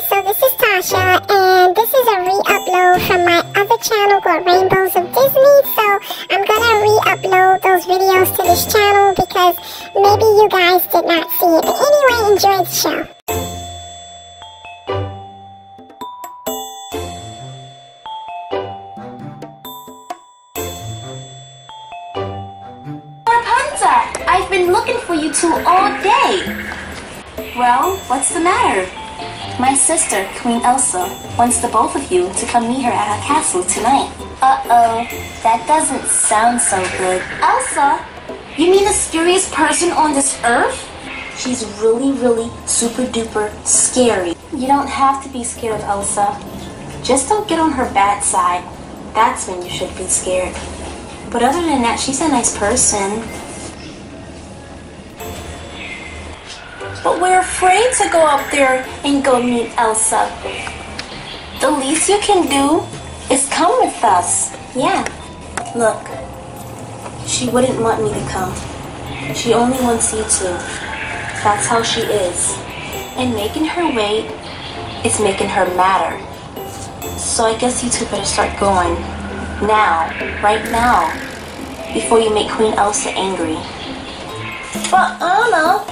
guys, so this is Tasha, and this is a re-upload from my other channel called Rainbows of Disney. So I'm gonna re-upload those videos to this channel because maybe you guys did not see it. But anyway, enjoy the show. Rapunzel, I've been looking for you two all day. Well, what's the matter? Sister, Queen Elsa, wants the both of you to come meet her at her castle tonight. Uh-oh, that doesn't sound so good. Elsa? You mean the scariest person on this earth? She's really, really super duper scary. You don't have to be scared of Elsa. Just don't get on her bad side. That's when you should be scared. But other than that, she's a nice person. But we're afraid to go up there and go meet Elsa. The least you can do is come with us. Yeah. Look, she wouldn't want me to come. She only wants you to. That's how she is. And making her wait is making her madder. So I guess you two better start going. Now. Right now. Before you make Queen Elsa angry. But Anna,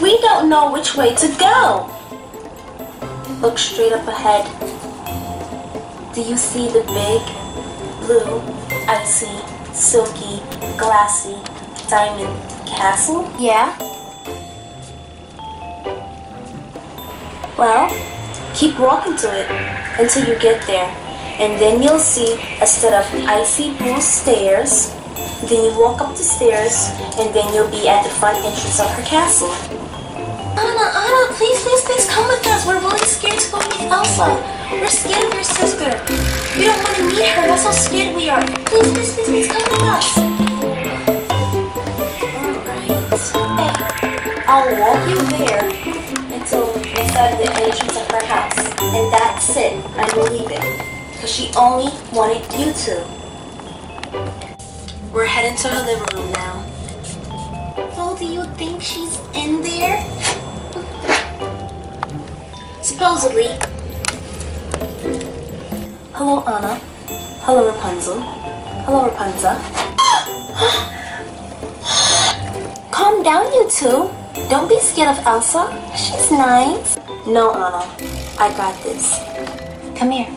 we don't know which way to go. Look straight up ahead. Do you see the big, blue, icy, silky, glassy, diamond castle? Yeah. Well, keep walking to it until you get there. And then you'll see a set of icy blue stairs. Then you walk up the stairs, and then you'll be at the front entrance of her castle. Please come with us. We're really scared to go meet Elsa. We're scared of your sister. We don't want to meet her. That's how scared we are. Please, please, please, please come with us. Alright. I'll walk you there until inside the entrance of her house. And that's it. I'm leaving. Because she only wanted you to. We're heading to her living room now. Oh, do you think she's in there? Supposedly. Hello, Anna. Hello, Rapunzel. Hello, Rapunzel. Calm down, you two. Don't be scared of Elsa. She's nice. No, Anna. I got this. Come here.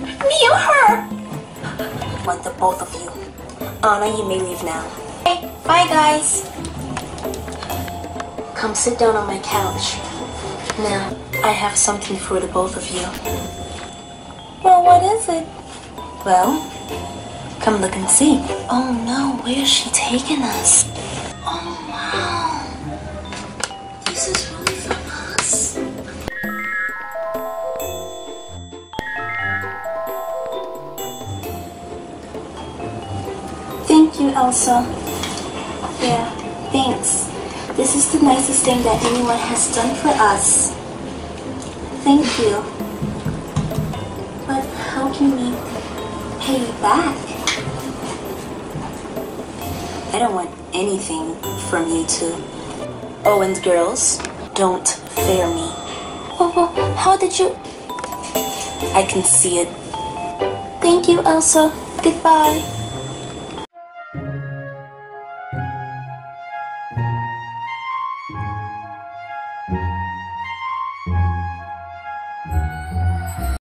Me or her? Want the both of you. Anna, you may leave now. Okay, bye guys. Come sit down on my couch. Now, I have something for the both of you. Well, what is it? Well, come look and see. Oh no, where is she taking us? Oh wow. This is really from us. Thank you, Elsa. Yeah, thanks. This is the nicest thing that anyone has done for us. Thank you. But how can we pay you back? I don't want anything from you two. Oh, and girls, don't fear me. Oh, well, how did you... I can see it. Thank you, Elsa. Goodbye.